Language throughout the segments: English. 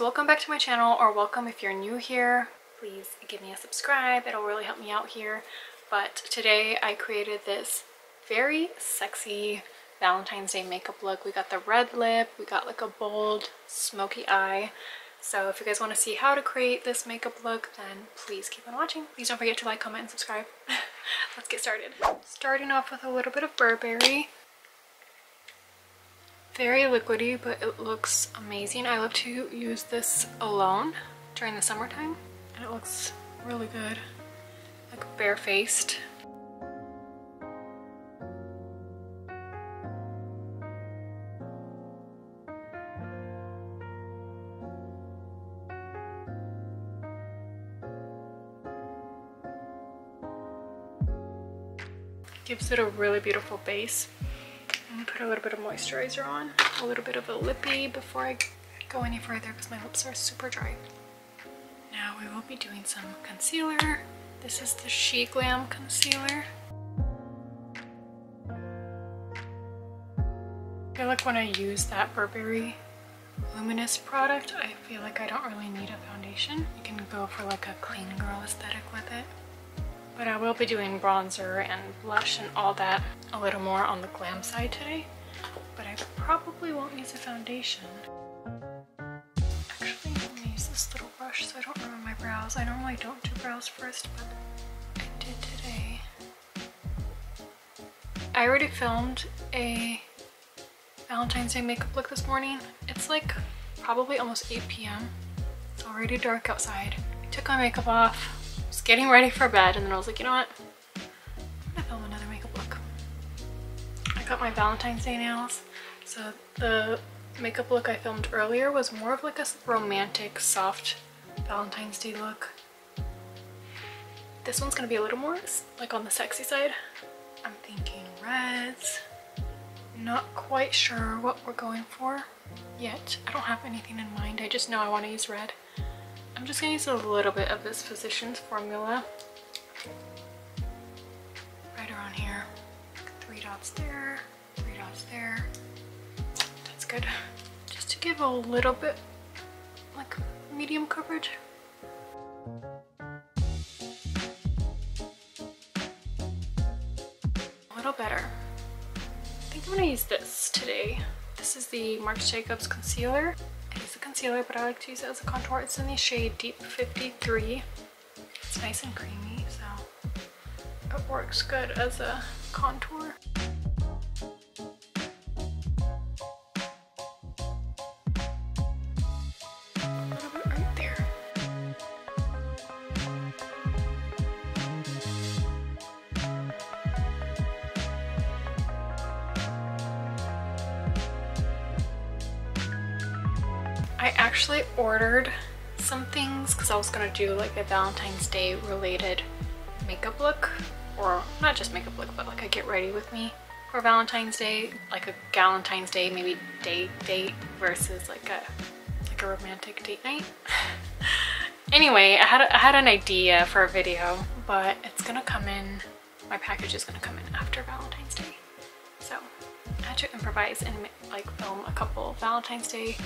welcome back to my channel, or welcome if you're new here. Please give me a subscribe, it'll really help me out here. But today I created this very sexy Valentine's Day makeup look. We got the red lip, we got like a bold smoky eye. So if you guys want to see how to create this makeup look, then please keep on watching. Please don't forget to like, comment, and subscribe. Let's get started. Starting off with a little bit of Burberry very liquidy but it looks amazing. I love to use this alone during the summertime and it looks really good like barefaced. Gives it a really beautiful base Put a little bit of moisturizer on, a little bit of a lippy before I go any further because my lips are super dry. Now we will be doing some concealer. This is the She Glam concealer. I feel like when I use that Burberry Luminous product, I feel like I don't really need a foundation. You can go for like a clean girl aesthetic with it. But I will be doing bronzer and blush and all that a little more on the glam side today. But I probably won't use a foundation. Actually, I'm gonna use this little brush so I don't ruin my brows. I normally don't do brows first, but I did today. I already filmed a Valentine's Day makeup look this morning. It's like probably almost 8 p.m. It's already dark outside. I took my makeup off, getting ready for bed and then I was like, you know what? I'm gonna film another makeup look. I got my Valentine's Day nails. So the makeup look I filmed earlier was more of like a romantic, soft Valentine's Day look. This one's gonna be a little more like on the sexy side. I'm thinking reds. Not quite sure what we're going for yet. I don't have anything in mind. I just know I want to use red. I'm just gonna use a little bit of this Physicians formula right around here. Three dots there, three dots there. That's good. Just to give a little bit like medium coverage. A little better. I think I'm gonna use this today. This is the Marc Jacobs concealer concealer, but I like to use it as a contour. It's in the shade Deep 53. It's nice and creamy, so it works good as a contour. Ordered some things because I was gonna do like a Valentine's Day related makeup look or not just makeup look but like a get ready with me for Valentine's Day like a Valentine's Day maybe date date versus like a like a romantic date night. Anyway I had, I had an idea for a video but it's gonna come in my package is gonna come in after Valentine's Day. So I had to improvise and like film a couple Valentine's Day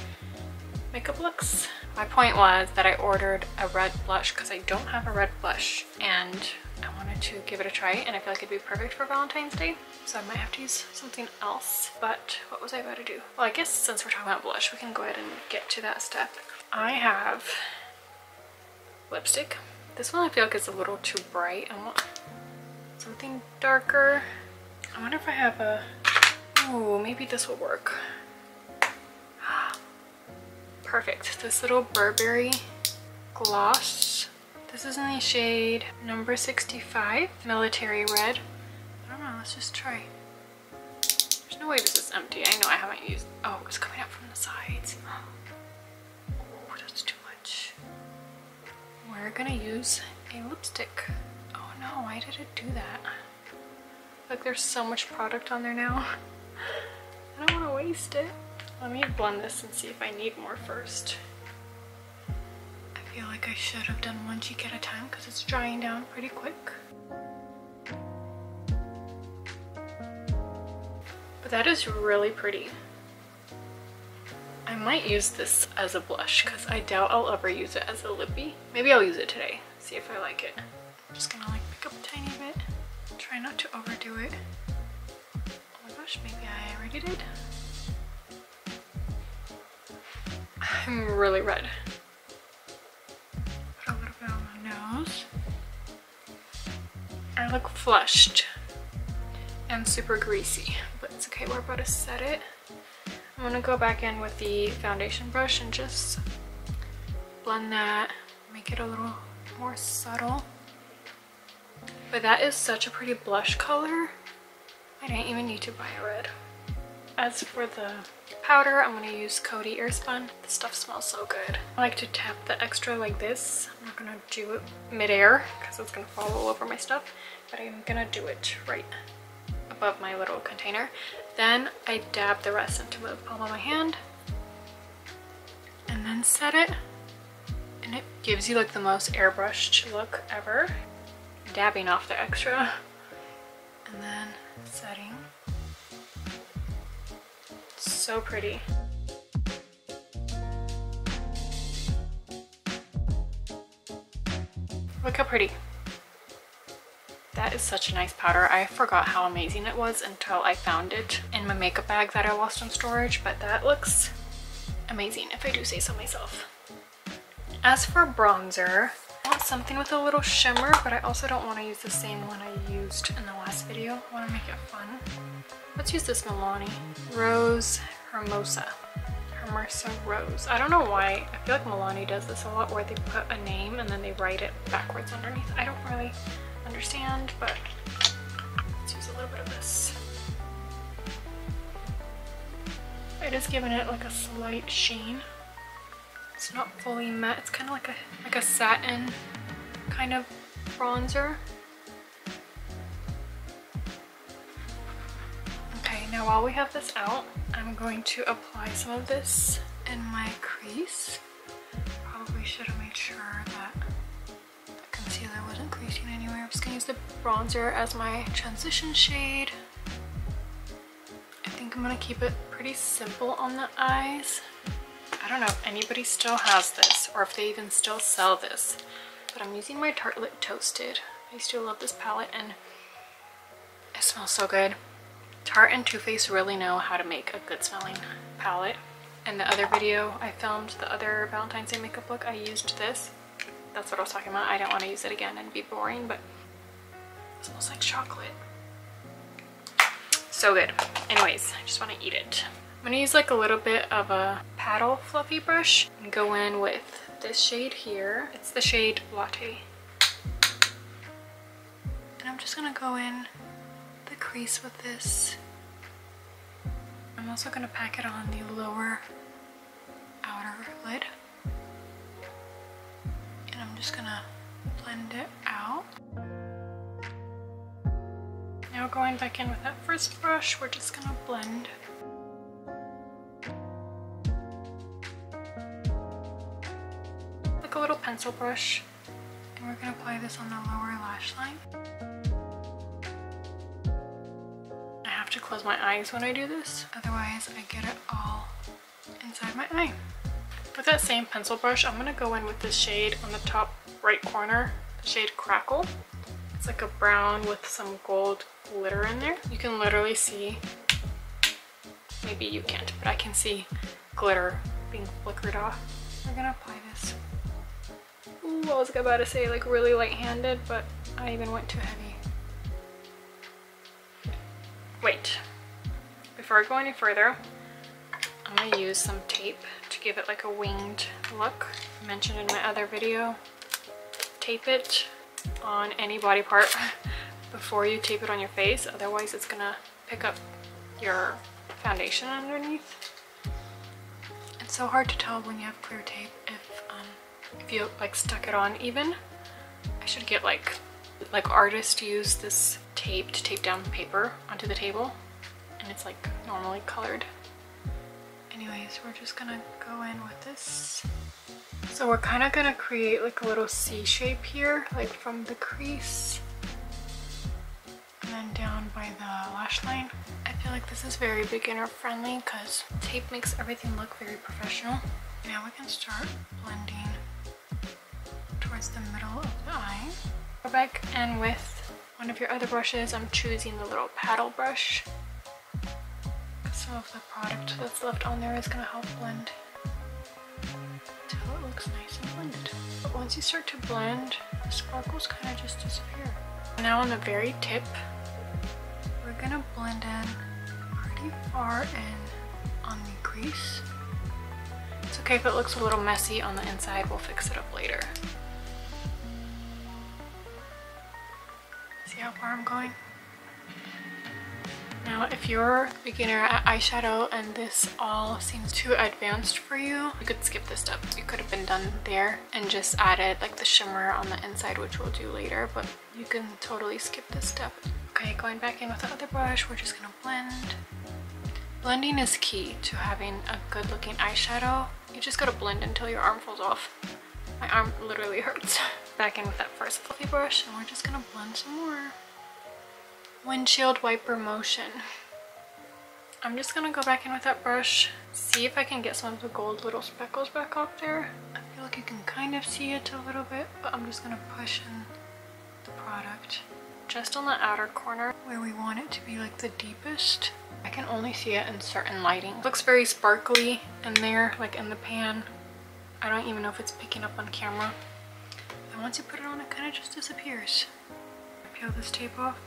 makeup looks. My point was that I ordered a red blush because I don't have a red blush and I wanted to give it a try and I feel like it'd be perfect for Valentine's Day. So I might have to use something else. But what was I about to do? Well, I guess since we're talking about blush, we can go ahead and get to that step. I have lipstick. This one I feel like is a little too bright. I want something darker. I wonder if I have a... Ooh, maybe this will work perfect. This little Burberry gloss. This is in the shade number 65, Military Red. I don't know, let's just try. There's no way this is empty. I know I haven't used, oh, it's coming up from the sides. Oh, that's too much. We're gonna use a lipstick. Oh no, why did it do that? Like there's so much product on there now. I don't wanna waste it. Let me blend this and see if I need more first. I feel like I should have done one cheek at a time because it's drying down pretty quick. But that is really pretty. I might use this as a blush because I doubt I'll ever use it as a lippy. Maybe I'll use it today, see if I like it. I'm just gonna like pick up a tiny bit. Try not to overdo it. Oh my gosh, maybe I already did. I'm really red. Put a little bit on my nose. I look flushed and super greasy, but it's okay, we're about to set it. I'm gonna go back in with the foundation brush and just blend that, make it a little more subtle. But that is such a pretty blush color. I didn't even need to buy a red. As for the powder, I'm gonna use Coty Airspun. This stuff smells so good. I like to tap the extra like this. I'm not gonna do it midair because it's gonna fall all over my stuff, but I'm gonna do it right above my little container. Then I dab the rest into the palm of my hand and then set it. And it gives you like the most airbrushed look ever. Dabbing off the extra and then setting. So pretty. Look how pretty. That is such a nice powder. I forgot how amazing it was until I found it in my makeup bag that I lost in storage, but that looks amazing if I do say so myself. As for bronzer, I want something with a little shimmer, but I also don't want to use the same one I used in the last video. I want to make it fun. Let's use this Milani Rose Hermosa. Hermosa Rose. I don't know why. I feel like Milani does this a lot where they put a name and then they write it backwards underneath. I don't really understand, but let's use a little bit of this. It is giving it like a slight sheen. It's not fully matte. It's kind of like a like a satin kind of bronzer. Okay, now while we have this out, I'm going to apply some of this in my crease. Probably should have made sure that the concealer wasn't creasing anywhere. I'm just gonna use the bronzer as my transition shade. I think I'm gonna keep it pretty simple on the eyes. I don't know if anybody still has this or if they even still sell this, but I'm using my Tartelette Toasted. I used to love this palette and it smells so good. Tarte and Too Faced really know how to make a good smelling palette. In the other video I filmed, the other Valentine's Day makeup look, I used this that's what I was talking about. I don't want to use it again and be boring, but it smells like chocolate. So good. Anyways, I just want to eat it. I'm to use like a little bit of a paddle fluffy brush and go in with this shade here. It's the shade Latte. And I'm just to go in the crease with this. I'm also to pack it on the lower outer lid. And I'm just gonna blend it out. Now going back in with that first brush, we're just gonna blend. Little pencil brush. And we're gonna apply this on the lower lash line. I have to close my eyes when I do this, otherwise I get it all inside my eye. With that same pencil brush, I'm gonna go in with this shade on the top right corner, the shade Crackle. It's like a brown with some gold glitter in there. You can literally see, maybe you can't, but I can see glitter being flickered off. We're gonna apply this. Ooh, I was about to say like really light-handed, but I even went too heavy. Wait, before I go any further, I'm gonna use some tape to give it like a winged look. I mentioned in my other video, tape it on any body part before you tape it on your face, otherwise it's gonna pick up your foundation underneath. It's so hard to tell when you have clear tape if if you like stuck it on even. I should get like like artists use this tape to tape down paper onto the table and it's like normally colored Anyways, we're just gonna go in with this. So we're kind of gonna create like a little C shape here, like from the crease and then down by the lash line. I feel like this is very beginner friendly because tape makes everything look very professional. Now we can start blending towards the middle of the eye. Go back and with one of your other brushes, I'm choosing the little paddle brush. Some of the product that's left on there is going to help blend until it looks nice and blended. But once you start to blend, the sparkles kind of just disappear. Now on the very tip, we're going to blend in pretty far in on the crease. It's okay if it looks a little messy on the inside, we'll fix it up later. How far I'm going? Now, if you're a beginner at eyeshadow and this all seems too advanced for you, you could skip this step. You could have been done there and just added like the shimmer on the inside, which we'll do later, but you can totally skip this step. Okay, going back in with the other brush, we're just gonna blend. Blending is key to having a good looking eyeshadow. You just gotta blend until your arm falls off. My arm literally hurts. Back in with that first fluffy brush and we're just gonna blend some more. Windshield wiper motion. I'm just gonna go back in with that brush, see if I can get some of the gold little speckles back up there. I feel like you can kind of see it a little bit, but I'm just gonna push in the product just on the outer corner where we want it to be like the deepest. I can only see it in certain lighting. It looks very sparkly in there, like in the pan. I don't even know if it's picking up on camera. And once you put it on, it kind of just disappears. Peel this tape off.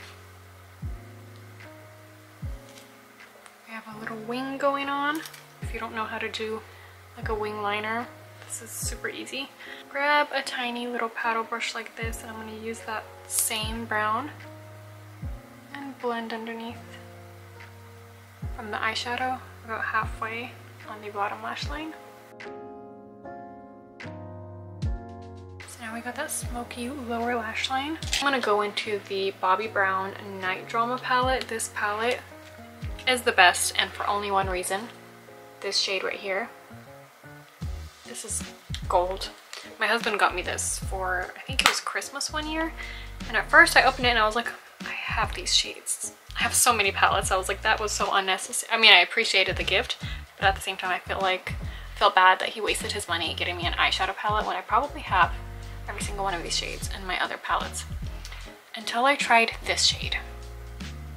We have a little wing going on. If you don't know how to do like a wing liner, this is super easy. Grab a tiny little paddle brush like this and I'm going to use that same brown and blend underneath from the eyeshadow about halfway on the bottom lash line. We got that smoky lower lash line. I'm gonna go into the Bobbi Brown Night Drama palette. This palette is the best and for only one reason. This shade right here. This is gold. My husband got me this for, I think it was Christmas one year. And at first I opened it and I was like, I have these shades. I have so many palettes. I was like, that was so unnecessary. I mean, I appreciated the gift, but at the same time, I feel like, felt bad that he wasted his money getting me an eyeshadow palette when I probably have every single one of these shades in my other palettes. Until I tried this shade.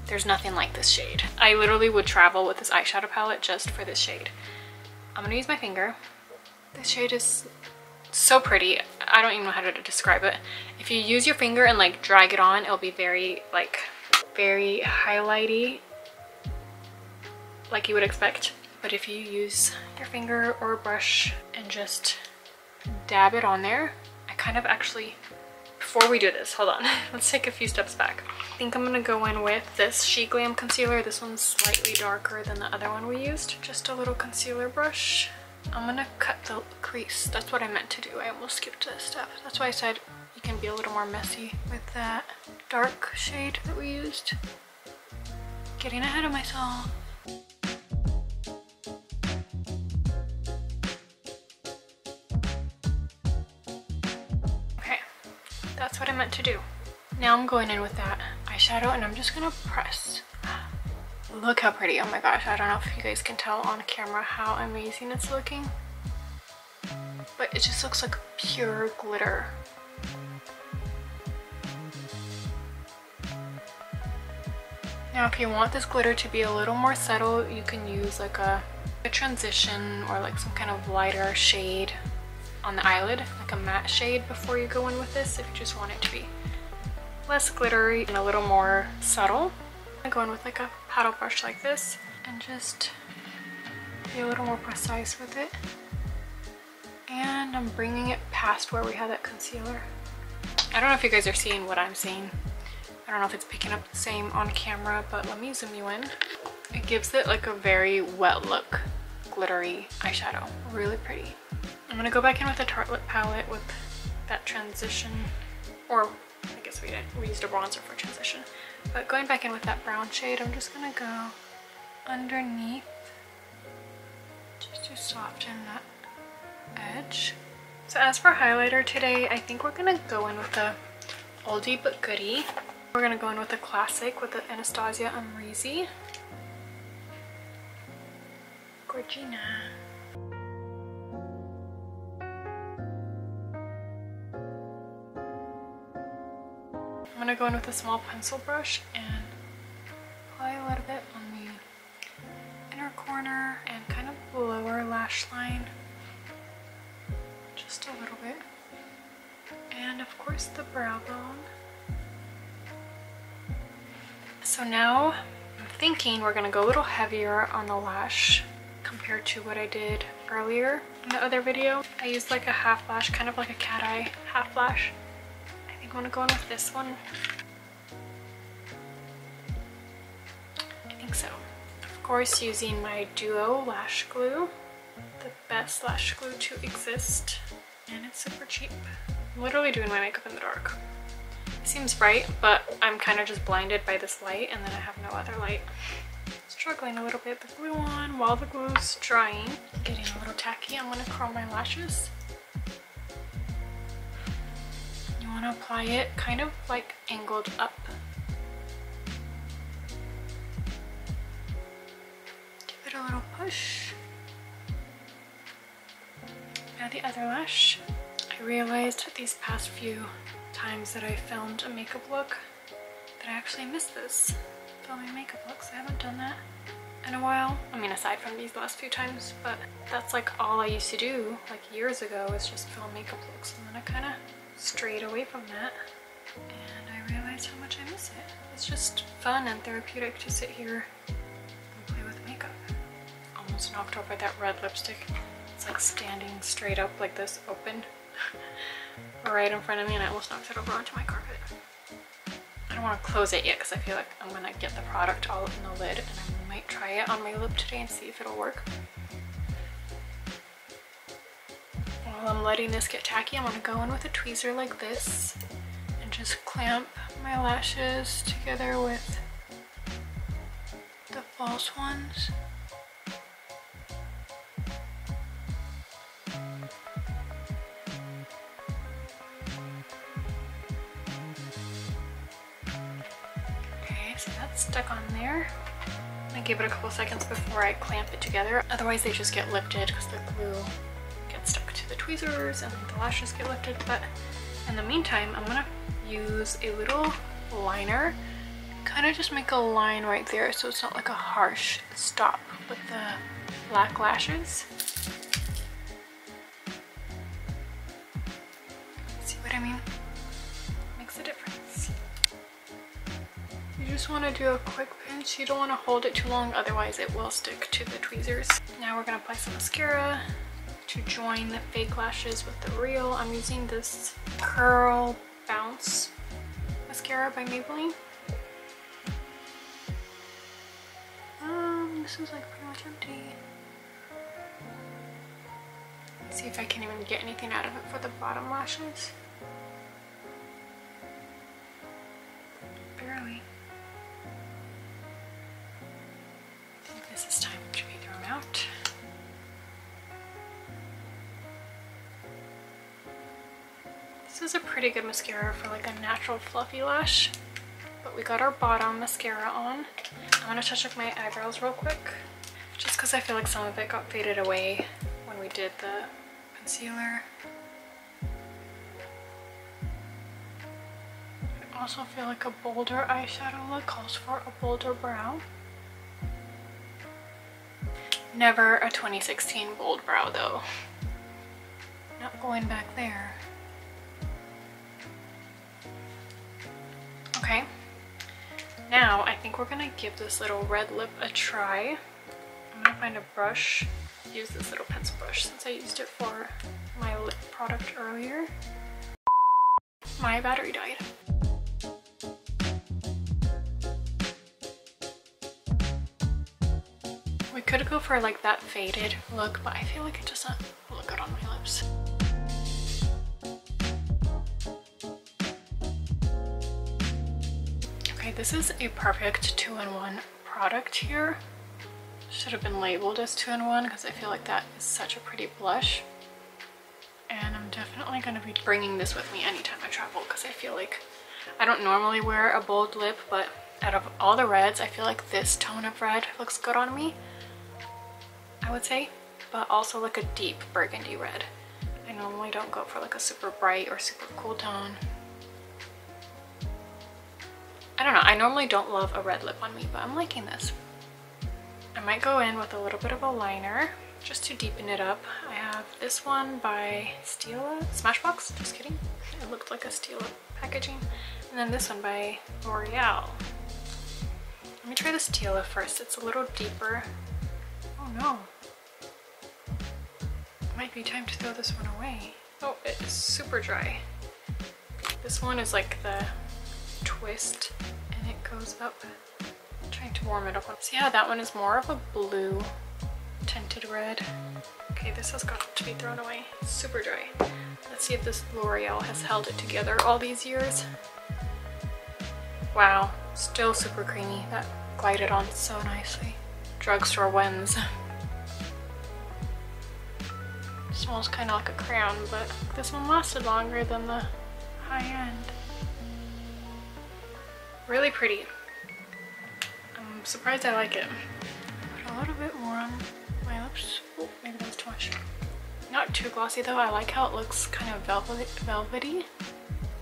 There's nothing like this shade. I literally would travel with this eyeshadow palette just for this shade. I'm gonna use my finger. This shade is so pretty. I don't even know how to describe it. If you use your finger and like drag it on, it'll be very like very highlighty like you would expect. But if you use your finger or brush and just dab it on there, kind of actually, before we do this, hold on, let's take a few steps back. I think I'm gonna go in with this SheGlam concealer. This one's slightly darker than the other one we used. Just a little concealer brush. I'm gonna cut the crease. That's what I meant to do. I almost skipped this step. That's why I said you can be a little more messy with that dark shade that we used. Getting ahead of myself. Meant to do. Now I'm going in with that eyeshadow and I'm just gonna press. Look how pretty, oh my gosh, I don't know if you guys can tell on camera how amazing it's looking. But it just looks like pure glitter. Now if you want this glitter to be a little more subtle, you can use like a, a transition or like some kind of lighter shade on the eyelid, like a matte shade before you go in with this if you just want it to be less glittery and a little more subtle. I go in with like a paddle brush like this and just be a little more precise with it. And I'm bringing it past where we had that concealer. I don't know if you guys are seeing what I'm seeing. I don't know if it's picking up the same on camera, but let me zoom you in. It gives it like a very wet look, glittery eyeshadow. Really pretty. I'm gonna go back in with a Tartelette palette with that transition, or I guess we didn't, we used a bronzer for transition. But going back in with that brown shade, I'm just gonna go underneath just to soften that edge. So as for highlighter today, I think we're gonna go in with the oldie but goodie. We're gonna go in with the classic with the Anastasia Amrezy. Gorgina. I'm gonna go in with a small pencil brush and apply a little bit on the inner corner and kind of lower lash line. Just a little bit. And of course the brow bone. So now I'm thinking we're gonna go a little heavier on the lash compared to what I did earlier in the other video. I used like a half lash, kind of like a cat eye half lash. I I'm gonna go in with this one. I think so. Of course using my Duo lash glue, the best lash glue to exist, and it's super cheap. I'm literally doing my makeup in the dark. It Seems bright, but I'm kind of just blinded by this light and then I have no other light. Struggling a little bit, the glue on while the glue's drying. Getting a little tacky, I'm gonna curl my lashes. You wanna apply it kind of like angled up. Give it a little push. Now the other lash. I realized these past few times that I filmed a makeup look that I actually missed this filming makeup looks. I haven't done that in a while. I mean, aside from these last few times, but that's like all I used to do like years ago is just film makeup looks and then I kind of strayed away from that and I realized how much I miss it. It's just fun and therapeutic to sit here and play with makeup. Almost knocked over that red lipstick. It's like standing straight up like this, open. right in front of me and I almost knocked it over onto my carpet. I don't want to close it yet because I feel like I'm going to get the product all in the lid and I might try it on my lip today and see if it'll work. While I'm letting this get tacky, I'm to go in with a tweezer like this and just clamp my lashes together with the false ones. Okay, so that's stuck on there. I give it a couple seconds before I clamp it together. Otherwise they just get lifted because the glue tweezers and the lashes get lifted. But in the meantime, I'm gonna use a little liner. Kind of just make a line right there so it's not like a harsh stop with the black lashes. See what I mean? Makes a difference. You just want to do a quick pinch. You don't want to hold it too long, otherwise it will stick to the tweezers. Now we're going to apply some mascara to join the fake lashes with the real. I'm using this Curl Bounce mascara by Maybelline. Um, this is like pretty much empty. Let's see if I can even get anything out of it for the bottom lashes. Barely. This is a pretty good mascara for like a natural fluffy lash. But we got our bottom mascara on. I'm gonna touch up my eyebrows real quick. Just because I feel like some of it got faded away when we did the concealer. I also feel like a bolder eyeshadow look calls for a bolder brow. Never a 2016 bold brow though. Not going back there. Now I think we're gonna give this little red lip a try. I'm gonna find a brush, use this little pencil brush since I used it for my lip product earlier. My battery died. We could go for like that faded look, but I feel like it doesn't look good on my lips. Okay, this is a perfect two-in-one product here. Should have been labeled as two-in-one because I feel like that is such a pretty blush. And I'm definitely going to be bringing this with me anytime I travel because I feel like I don't normally wear a bold lip, but out of all the reds, I feel like this tone of red looks good on me, I would say, but also like a deep burgundy red. I normally don't go for like a super bright or super cool tone. I don't know, I normally don't love a red lip on me, but I'm liking this. I might go in with a little bit of a liner just to deepen it up. I have this one by Stila, Smashbox, just kidding. It looked like a Stila packaging. And then this one by L'Oreal. Let me try the Stila first. It's a little deeper. Oh no. Might be time to throw this one away. Oh, it's super dry. This one is like the twist and it goes up. I'm trying to warm it up. See how that one is more of a blue tinted red. Okay, this has got to be thrown away. Super dry. Let's see if this L'Oreal has held it together all these years. Wow, still super creamy. That glided on so nicely. Drugstore wins. Smells kind of like a crayon, but this one lasted longer than the high end. Really pretty. I'm surprised I like it. Put a little bit more on my lips. Oh, maybe that was too much. Not too glossy though. I like how it looks kind of velvet velvety.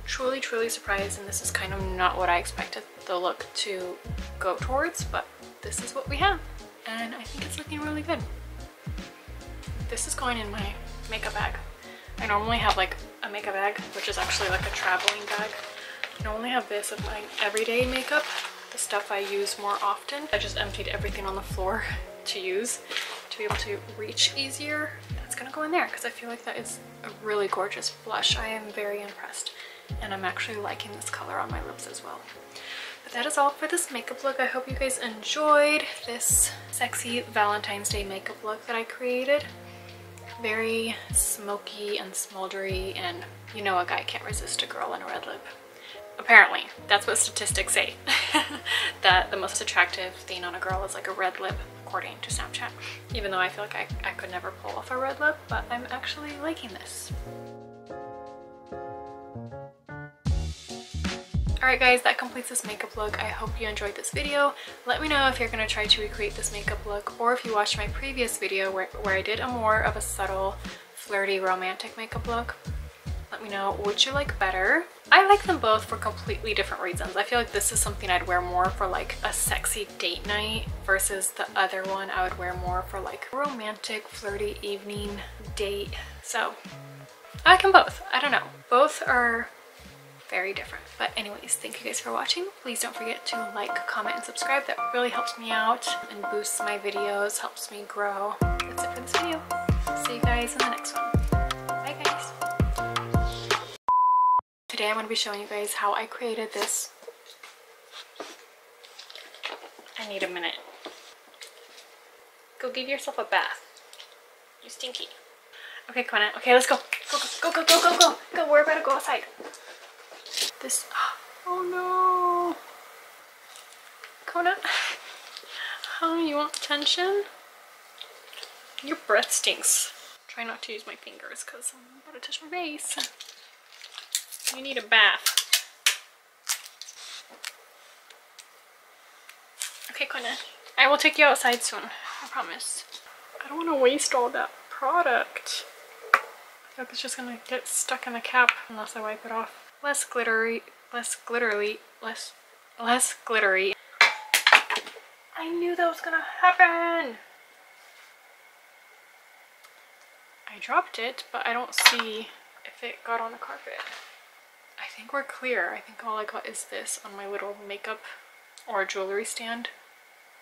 Truly, truly surprised and this is kind of not what I expected the look to go towards, but this is what we have. And I think it's looking really good. This is going in my makeup bag. I normally have like a makeup bag, which is actually like a traveling bag. I only have this of my everyday makeup, the stuff I use more often. I just emptied everything on the floor to use to be able to reach easier. That's gonna go in there because I feel like that is a really gorgeous blush. I am very impressed and I'm actually liking this color on my lips as well. But that is all for this makeup look. I hope you guys enjoyed this sexy Valentine's Day makeup look that I created. Very smoky and smoldery and you know a guy can't resist a girl in a red lip. Apparently, that's what statistics say. that the most attractive thing on a girl is like a red lip according to Snapchat. Even though I feel like I, I could never pull off a red lip, but I'm actually liking this. Alright guys, that completes this makeup look. I hope you enjoyed this video. Let me know if you're going to try to recreate this makeup look or if you watched my previous video where, where I did a more of a subtle, flirty, romantic makeup look. Let me know, would you like better? I like them both for completely different reasons. I feel like this is something I'd wear more for like a sexy date night versus the other one I would wear more for like romantic, flirty evening date. So I like them both. I don't know. Both are very different. But anyways, thank you guys for watching. Please don't forget to like, comment, and subscribe. That really helps me out and boosts my videos, helps me grow. That's it for this video. See you guys in the next one. Today I'm going to be showing you guys how I created this. I need a minute. Go give yourself a bath. You stinky. Okay, Kona. Okay, let's go. Go, go, go, go, go, go, go. We're about to go outside. This, oh no. Kona, oh, you want attention? Your breath stinks. Try not to use my fingers because I'm about to touch my face. You need a bath. Okay, Kona, I will take you outside soon. I promise. I don't want to waste all that product. Like it's just gonna get stuck in the cap unless I wipe it off less glittery, less glittery, less, less glittery. I knew that was gonna happen! I dropped it, but I don't see if it got on the carpet. I think we're clear. I think all I got is this on my little makeup or jewelry stand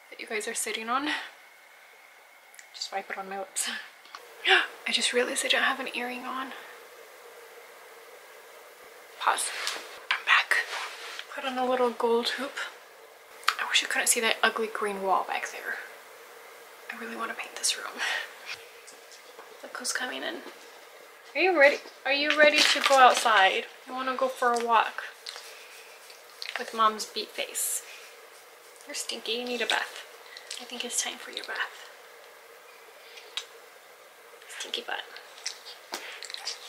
that you guys are sitting on. Just wipe it on my lips. I just realized I don't have an earring on. Pause. I'm back. Put on a little gold hoop. I wish you couldn't see that ugly green wall back there. I really want to paint this room. Look who's coming in. Are you ready? Are you ready to go outside? You want to go for a walk with mom's beat face. You're stinky. You need a bath. I think it's time for your bath. Stinky butt.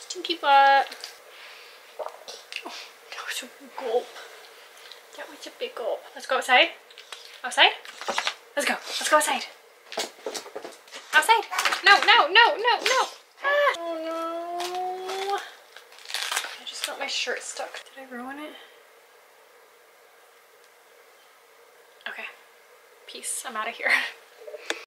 Stinky butt. Oh, that was a gulp. That was a big gulp. Let's go outside. Outside? Let's go. Let's go outside. Outside. No, no, no, no, no. Ah. Oh no. Got my shirt stuck. Did I ruin it? Okay. Peace. I'm out of here.